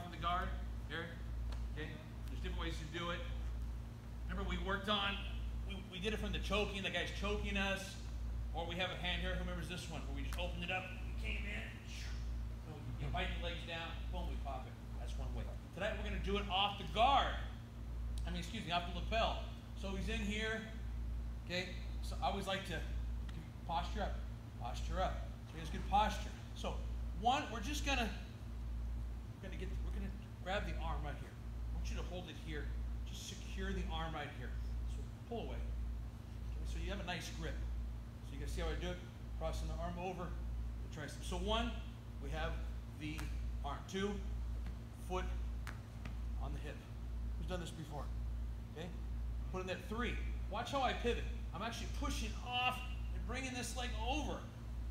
from the guard. Here. Okay. There's different ways to do it. Remember we worked on, we, we did it from the choking, the guy's choking us. Or we have a hand here, who remembers this one, where we just opened it up, we came in, you bite the legs down, boom, we pop it. That's one way. Tonight we're gonna do it off the guard. I mean, excuse me, off the lapel. So he's in here, okay? So I always like to posture up, posture up. So he has good posture. So one, we're just gonna, we're gonna get, we're gonna grab the arm right here. I want you to hold it here. Just secure the arm right here. So pull away. Okay, so you have a nice grip. So you can see how I do it. Crossing the arm over the tricep. So one, we have the arm. Two, foot on the hip. Who's done this before? Okay? Put in that three. Watch how I pivot. I'm actually pushing off and bringing this leg over.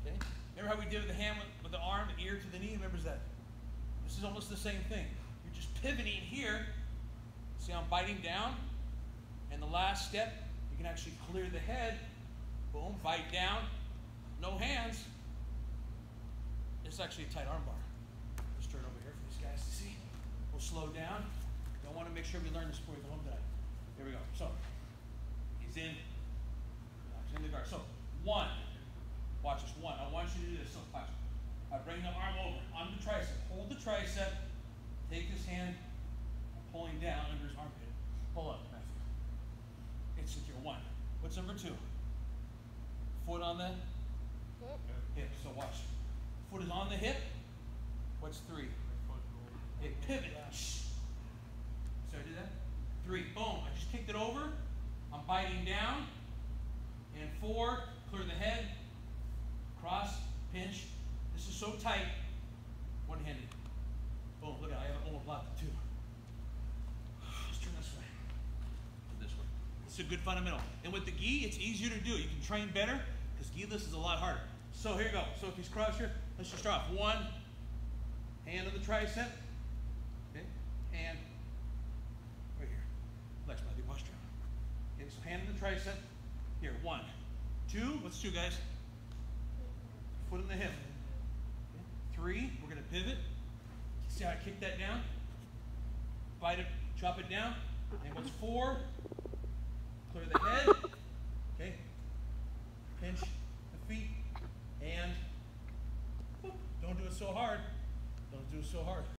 Okay? Remember how we did with the hand with, the arm, the ear to the knee? Remember that? This is almost the same thing. Just pivoting here. See, I'm biting down. And the last step, you can actually clear the head. Boom, bite down. No hands. It's actually a tight arm bar. Let's turn over here for these guys to see. We'll slow down. Don't want to make sure we learn this before we go home tonight. Here we go. So, he's in. He's in the guard. So, one. Watch this. One. I want you to do this. So, watch. I bring the arm over on the tricep. Hold the tricep. Take this hand. Pulling down under his armpit. Pull up, Matthew. It's secure. One. What's number two? Foot on the Hip. So watch. Foot is on the hip. What's three? A pivot. Shh. So I did that. Three. Boom. I just kicked it over. I'm biting down. And four. Clear the head. Cross. Pinch. This is so tight. One-handed. Boom. Look at it. I have it almost blocked too. Let's turn this way. This way. It's a good fundamental. And with the gi, it's easier to do. You can train better because gi-less is a lot harder. So here you go. So if he's crossed here, let's just start off. One, hand on the tricep. Okay, hand right here. Flex my the posture. Okay, so hand on the tricep. Here, one. Two, what's two guys? Foot in the hip. Okay. Three, we're gonna pivot. See how I kick that down? Bite it, chop it down. And what's four? Clear the head. Okay. Pinch the feet. And don't do it so hard. Don't do it so hard.